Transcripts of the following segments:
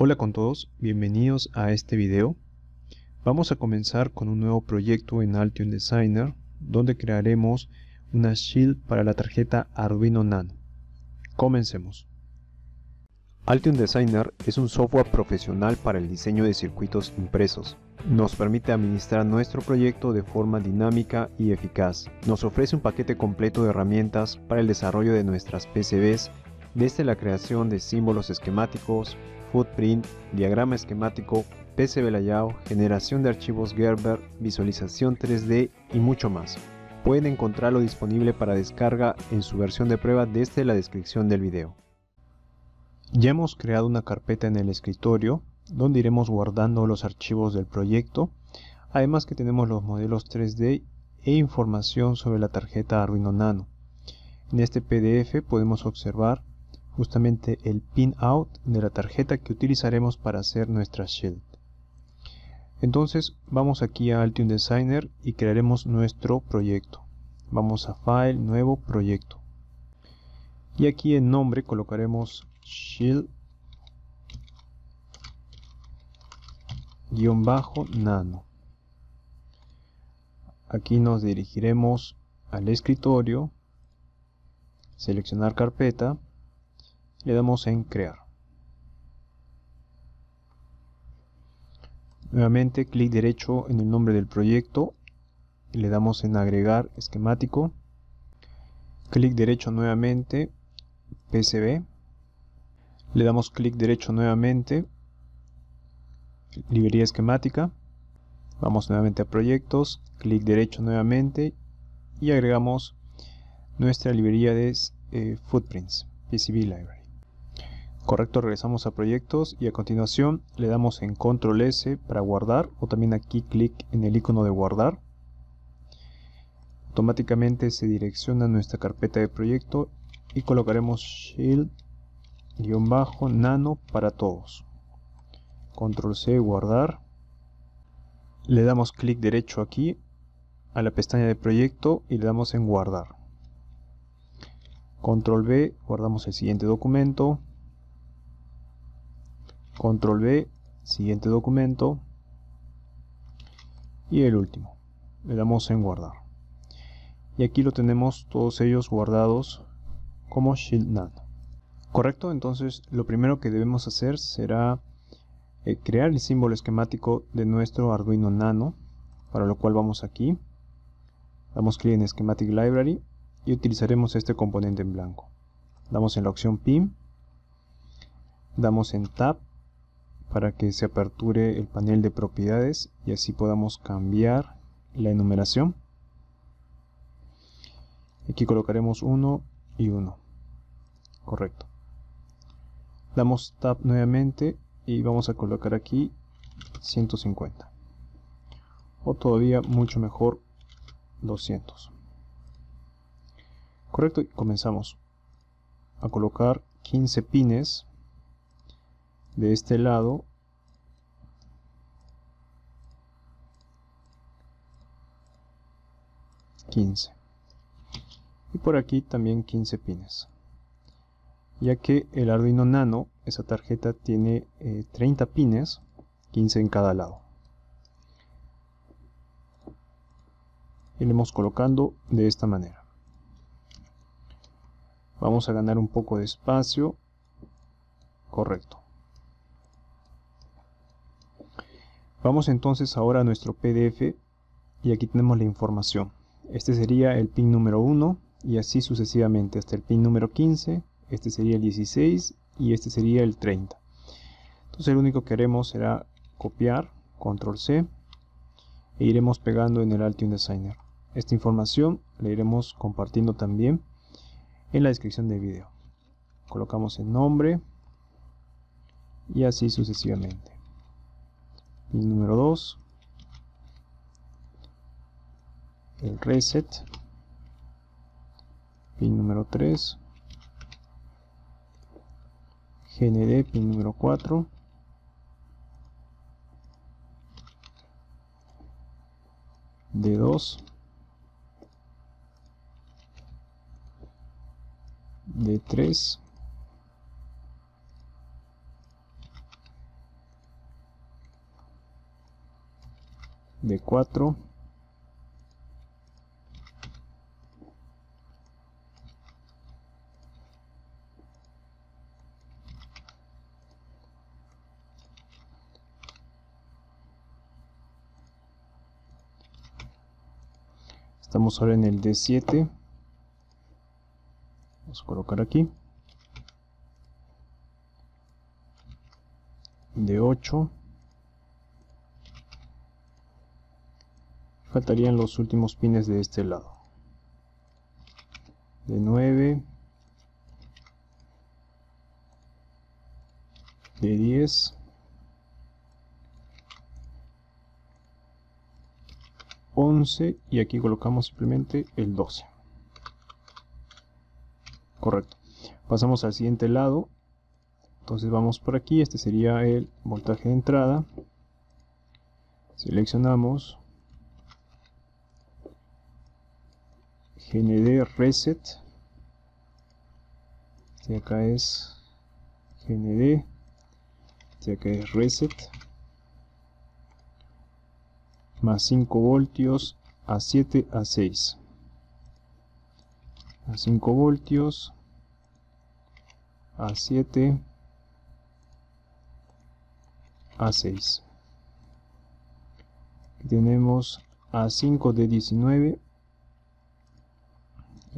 Hola con todos, bienvenidos a este video. Vamos a comenzar con un nuevo proyecto en Altium Designer donde crearemos una shield para la tarjeta Arduino Nano. Comencemos. Altium Designer es un software profesional para el diseño de circuitos impresos. Nos permite administrar nuestro proyecto de forma dinámica y eficaz. Nos ofrece un paquete completo de herramientas para el desarrollo de nuestras PCBs, desde la creación de símbolos esquemáticos, footprint, diagrama esquemático, PCB layout, generación de archivos Gerber, visualización 3D y mucho más. Pueden encontrarlo disponible para descarga en su versión de prueba desde la descripción del video. Ya hemos creado una carpeta en el escritorio donde iremos guardando los archivos del proyecto, además que tenemos los modelos 3D e información sobre la tarjeta Arduino Nano. En este PDF podemos observar justamente el pinout de la tarjeta que utilizaremos para hacer nuestra shield. Entonces vamos aquí a Altium Designer y crearemos nuestro proyecto. Vamos a File, Nuevo Proyecto. Y aquí en nombre colocaremos shield guion bajo nano. Aquí nos dirigiremos al escritorio, seleccionar carpeta, le damos en crear. Nuevamente clic derecho en el nombre del proyecto, le damos en agregar esquemático, clic derecho nuevamente, PCB, le damos clic derecho nuevamente, librería esquemática, vamos nuevamente a proyectos, clic derecho nuevamente y agregamos nuestra librería de eh, footprints, PCB Library. Correcto, regresamos a proyectos y a continuación le damos en control S para guardar o también aquí clic en el icono de guardar. Automáticamente se direcciona nuestra carpeta de proyecto y colocaremos shield bajo nano para todos. Control C guardar. Le damos clic derecho aquí a la pestaña de proyecto y le damos en guardar. Control B guardamos el siguiente documento control B siguiente documento y el último. Le damos en guardar. Y aquí lo tenemos todos ellos guardados como shield nano Correcto, entonces lo primero que debemos hacer será eh, crear el símbolo esquemático de nuestro Arduino Nano, para lo cual vamos aquí, damos clic en Schematic Library y utilizaremos este componente en blanco. Damos en la opción PIM, damos en Tab para que se aperture el panel de propiedades y así podamos cambiar la enumeración. Aquí colocaremos 1 y 1. Correcto. Damos tab nuevamente y vamos a colocar aquí 150 o todavía mucho mejor 200 correcto y comenzamos. A colocar 15 pines de este lado ...15... y por aquí también 15 pines ya que el Arduino Nano, esa tarjeta tiene 30 eh, pines, 15 en cada lado. Iremos colocando de esta manera. Vamos a ganar un poco de espacio. Correcto. Vamos entonces ahora a nuestro PDF y aquí tenemos la información. Este sería el pin número 1 y así sucesivamente hasta el pin número 15 este sería el 16 y este sería el 30 entonces lo único que haremos será copiar control C e iremos pegando en el Altium Designer. Esta información la iremos compartiendo también en la descripción del video. Colocamos el nombre y así sucesivamente pin número 2 el reset. Pin número 3 GND pin número 4 D2 D3 de 4 estamos ahora en el D7 vamos a colocar aquí. D8 faltarían los últimos pines de este lado. De 9 de 10 11 y aquí colocamos simplemente el 12 correcto. Pasamos al siguiente lado. Entonces vamos por aquí. Este sería el voltaje de entrada. Seleccionamos GND reset. Este acá es GND este acá es reset. Más 5 voltios a 7 a 6 a 5 voltios a 7 a 6 aquí tenemos a 5 de 19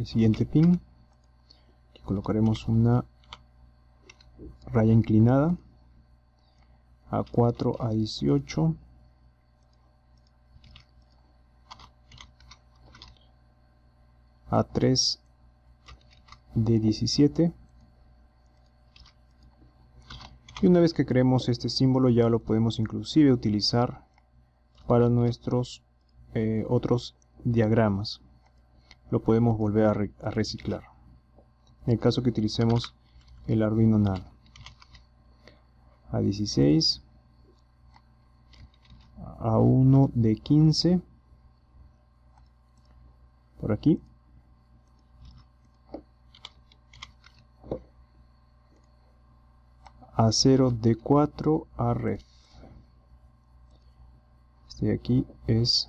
el siguiente pin colocaremos una raya inclinada a 4 a 18 a 3 de 17 y una vez que creemos este símbolo ya lo podemos inclusive utilizar para nuestros eh, otros diagramas lo podemos volver a, reciclar. En el caso que utilicemos el Arduino Nano. A16, A1 de 15, por aquí. A0 de 4 a ref. Este de aquí es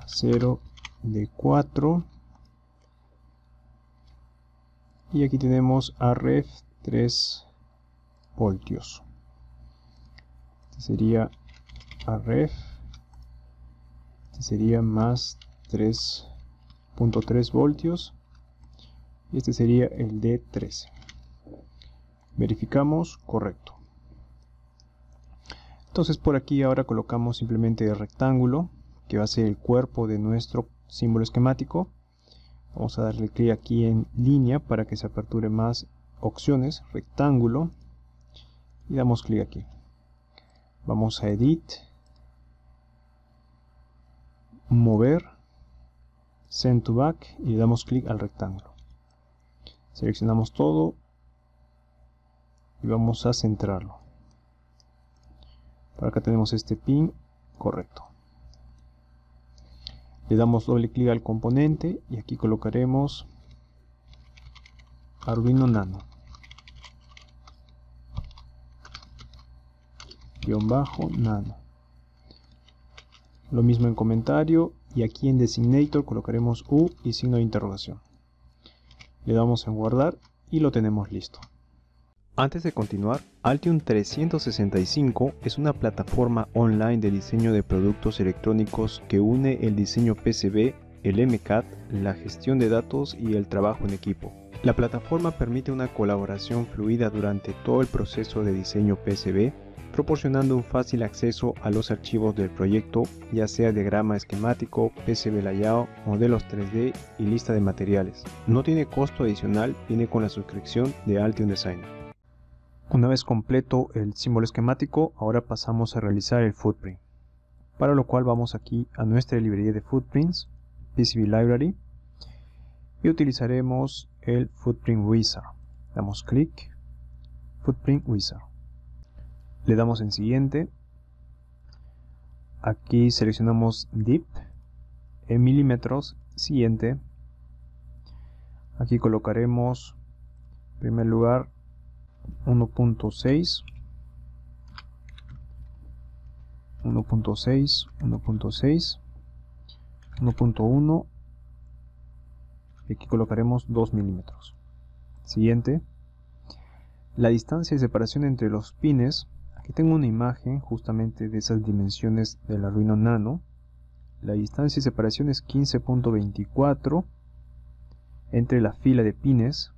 A0 de 4 y aquí tenemos a ref 3 voltios. Este sería a ref. Este sería más 3.3 voltios. Y este sería el de 13 verificamos correcto. Entonces por aquí ahora colocamos simplemente el rectángulo que va a ser el cuerpo de nuestro símbolo esquemático. Vamos a darle clic aquí en línea para que se aperture más opciones rectángulo. Y damos clic aquí. Vamos a edit mover send to back y damos clic al rectángulo. Seleccionamos todo y vamos a centrarlo. Por acá tenemos este pin correcto le damos doble clic al componente y aquí colocaremos Arduino Nano. Guión bajo Nano. Lo mismo en comentario y aquí en Designator colocaremos U y signo de interrogación. Le damos en guardar y lo tenemos listo antes de continuar, Altium 365 es una plataforma online de diseño de productos electrónicos que une el diseño PCB, el MCAD, la gestión de datos y el trabajo en equipo. La plataforma permite una colaboración fluida durante todo el proceso de diseño PCB, proporcionando un fácil acceso a los archivos del proyecto, ya sea diagrama esquemático, PCB layout, modelos 3D y lista de materiales. No tiene costo adicional, viene con la suscripción de Altium Designer. Una vez completo el símbolo esquemático, ahora pasamos a realizar el footprint. Para lo cual vamos aquí a nuestra librería de footprints, PCB Library, y utilizaremos el Footprint Wizard. Damos clic, Footprint Wizard. Le damos en siguiente. Aquí seleccionamos Deep, en milímetros, siguiente. Aquí colocaremos, en primer lugar, 1.6 1.6, 1.6, 1.1 y aquí colocaremos 2 milímetros. Siguiente, la distancia de separación entre los pines, aquí tengo una imagen justamente de esas dimensiones del Arduino Nano. La distancia de separación es 15.24 entre la fila de pines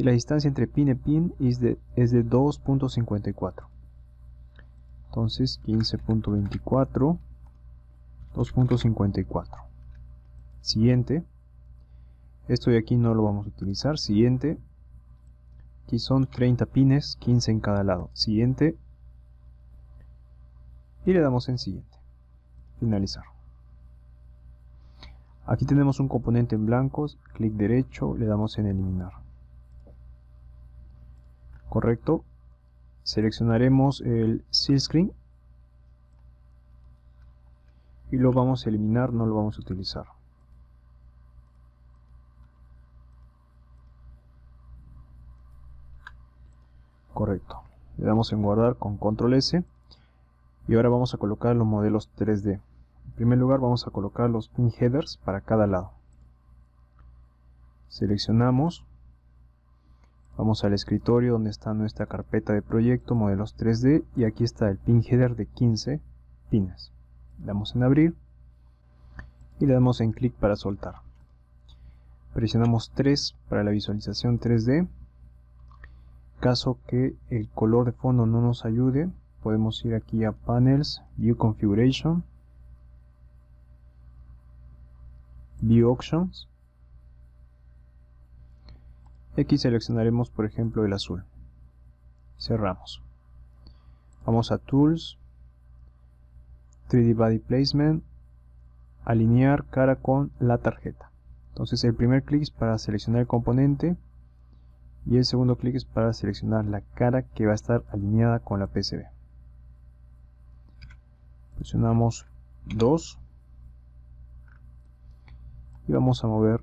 y la distancia entre pin y pin es de, es de 2.54 entonces 15.24 2.54 siguiente. Esto de aquí no lo vamos a utilizar. Siguiente. Aquí son 30 pines 15 en cada lado. Siguiente. Y le damos en siguiente. Finalizar. Aquí tenemos un componente en blancos clic derecho. Le damos en eliminar correcto seleccionaremos el seal screen y lo vamos a eliminar, no lo vamos a utilizar. Correcto. Le damos en guardar con control S y ahora vamos a colocar los modelos 3D. En primer lugar vamos a colocar los pin headers para cada lado. Seleccionamos Vamos al escritorio donde está nuestra carpeta de proyecto, modelos 3D, y aquí está el pin header de 15 pines. Damos en abrir y le damos en clic para soltar. Presionamos 3 para la visualización 3D. Caso que el color de fondo no nos ayude, podemos ir aquí a Panels, View Configuration, View Options Aquí seleccionaremos por ejemplo el azul. Cerramos. Vamos a Tools, 3D Body Placement, alinear cara con la tarjeta. Entonces el primer clic es para seleccionar el componente y el segundo clic es para seleccionar la cara que va a estar alineada con la PCB. Presionamos 2 y vamos a mover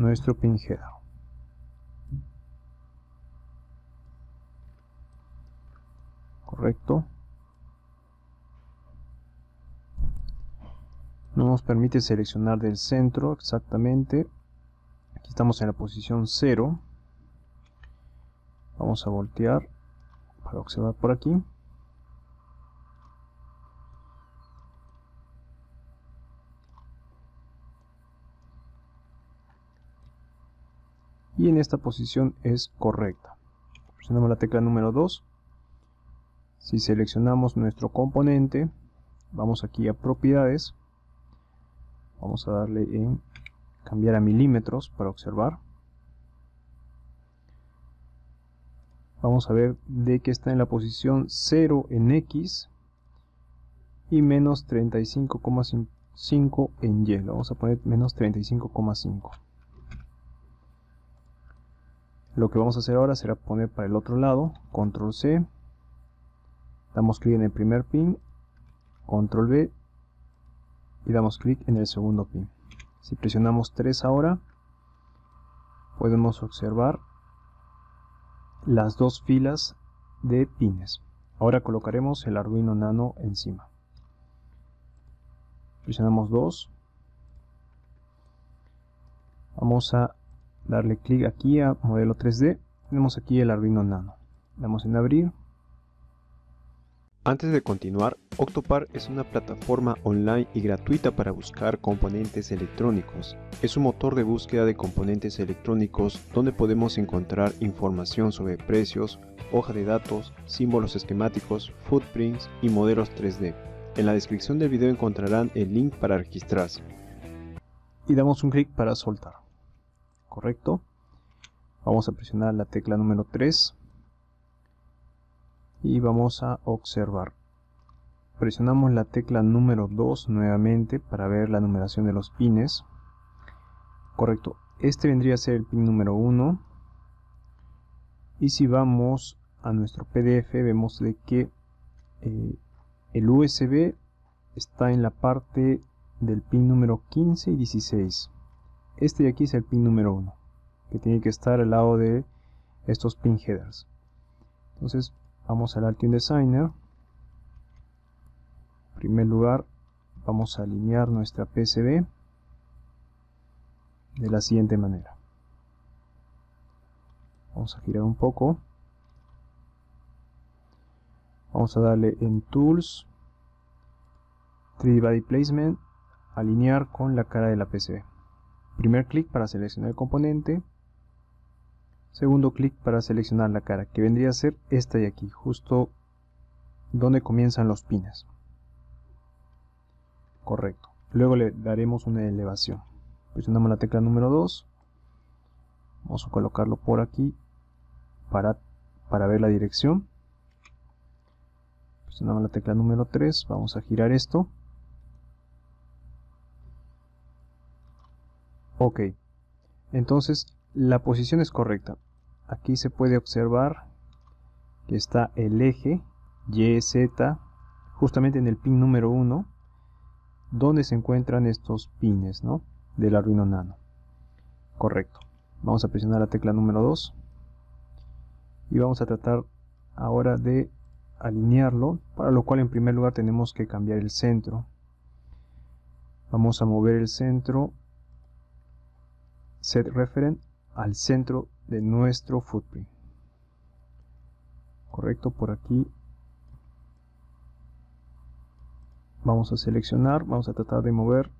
nuestro pin header. Correcto. No nos permite seleccionar del centro exactamente. Aquí estamos en la posición 0. Vamos a voltear para observar por aquí. Y en esta posición es correcta. Presionamos la tecla número 2. Si seleccionamos nuestro componente, vamos aquí a propiedades. Vamos a darle en cambiar a milímetros para observar. Vamos a ver de que está en la posición 0 en X y menos 35,5 en Y. vamos a poner menos 35,5. Lo que vamos a hacer ahora será poner para el otro lado, control C, damos clic en el primer pin, control B y damos clic en el segundo pin. Si presionamos 3 ahora, podemos observar las dos filas de pines. Ahora colocaremos el Arduino Nano encima. Presionamos 2. Vamos a darle clic aquí a modelo 3D, tenemos aquí el Arduino Nano. Damos en abrir. Antes de continuar, Octopar es una plataforma online y gratuita para buscar componentes electrónicos. Es un motor de búsqueda de componentes electrónicos donde podemos encontrar información sobre precios, hoja de datos, símbolos esquemáticos, footprints y modelos 3D. En la descripción del video encontrarán el link para registrarse. Y damos un clic para soltar correcto. Vamos a presionar la tecla número 3 y vamos a observar. Presionamos la tecla número 2 nuevamente para ver la numeración de los pines. Correcto. Este vendría a ser el pin número 1 y si vamos a nuestro pdf vemos de que eh, el usb está en la parte del pin número 15 y 16 este de aquí es el pin número 1, que tiene que estar al lado de estos pin headers. Entonces vamos al Altium Designer. En primer lugar, vamos a alinear nuestra PCB de la siguiente manera. Vamos a girar un poco. Vamos a darle en Tools, 3D Body Placement, alinear con la cara de la PCB. Primer clic para seleccionar el componente. Segundo clic para seleccionar la cara, que vendría a ser esta de aquí, justo donde comienzan los pines. Correcto. Luego le daremos una elevación. Presionamos la tecla número 2. Vamos a colocarlo por aquí para, para ver la dirección. Presionamos la tecla número 3. Vamos a girar esto. Ok, entonces la posición es correcta. Aquí se puede observar que está el eje YZ justamente en el pin número 1 donde se encuentran estos pines ¿no? del Arduino Nano. Correcto. Vamos a presionar la tecla número 2 y vamos a tratar ahora de alinearlo, para lo cual en primer lugar tenemos que cambiar el centro. Vamos a mover el centro set referent al centro de nuestro footprint. Correcto, por aquí vamos a seleccionar, vamos a tratar de mover.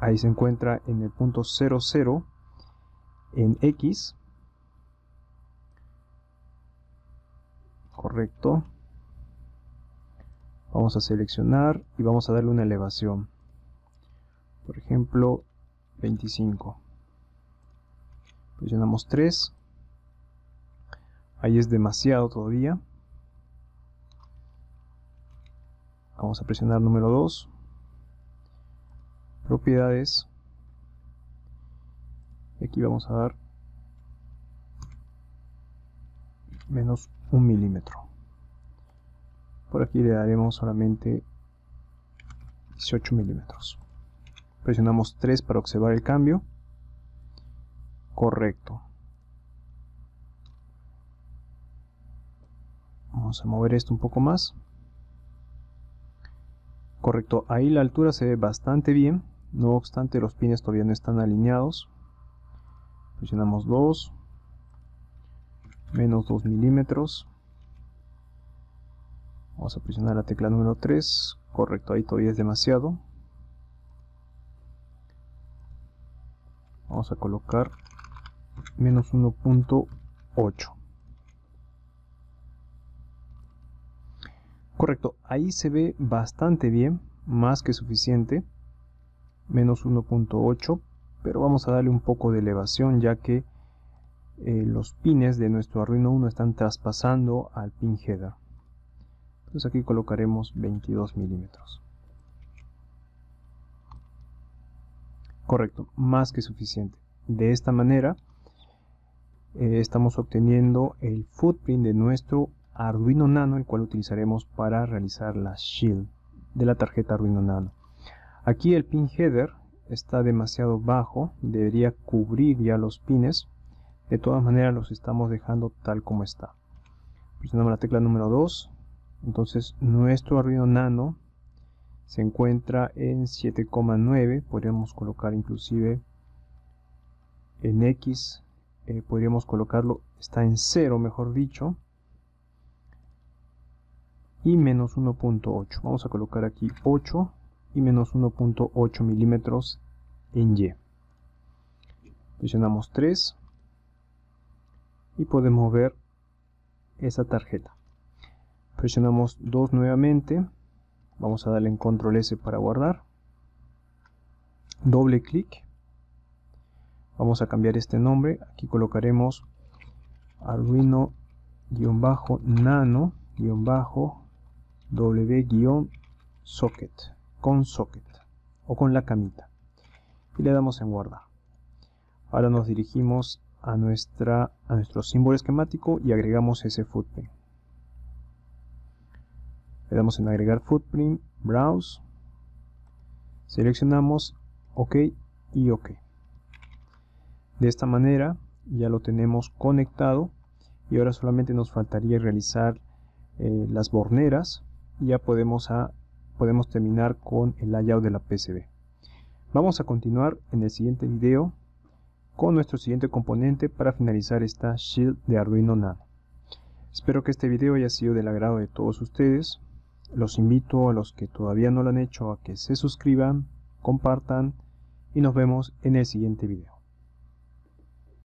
Ahí se encuentra en el punto 00 en X. Correcto. Vamos a seleccionar y vamos a darle una elevación por ejemplo 25 presionamos 3 ahí es demasiado todavía. Vamos a presionar número 2 propiedades. Y aquí vamos a dar menos un milímetro. Por aquí le daremos solamente 18 milímetros presionamos 3 para observar el cambio. Correcto. Vamos a mover esto un poco más. Correcto ahí la altura se ve bastante bien. No obstante los pines todavía no están alineados. Presionamos 2 menos 2 milímetros. Vamos a presionar la tecla número 3 correcto ahí todavía es demasiado vamos a colocar menos 1.8 correcto ahí se ve bastante bien más que suficiente menos 1.8 pero vamos a darle un poco de elevación ya que eh, los pines de nuestro Arduino 1 están traspasando al pin header. Entonces aquí colocaremos 22 milímetros Correcto, más que suficiente. De esta manera eh, estamos obteniendo el footprint de nuestro Arduino Nano, el cual utilizaremos para realizar la shield de la tarjeta Arduino Nano. Aquí el pin header está demasiado bajo, debería cubrir ya los pines. De todas maneras los estamos dejando tal como está. Presionamos la tecla número 2. Entonces nuestro Arduino Nano se encuentra en 7,9 podríamos colocar inclusive en X eh, podríamos colocarlo está en 0 mejor dicho y menos 1.8 vamos a colocar aquí 8 y menos 1.8 milímetros en Y. Presionamos 3 y podemos ver esa tarjeta. Presionamos 2 nuevamente vamos a darle en control S para guardar. Doble clic. Vamos a cambiar este nombre. Aquí colocaremos arduino-nano w-socket con socket o con la camita. Y le damos en guardar. Ahora nos dirigimos a nuestra a nuestro símbolo esquemático y agregamos ese footprint le damos en agregar footprint, browse, seleccionamos OK y OK. De esta manera ya lo tenemos conectado y ahora solamente nos faltaría realizar eh, las borneras y ya podemos, podemos terminar con el layout de la PCB. Vamos a continuar en el siguiente video con nuestro siguiente componente para finalizar esta shield de Arduino Nano. Espero que este video haya sido del agrado de todos ustedes. Los invito a los que todavía no lo han hecho a que se suscriban, compartan y nos vemos en el siguiente video.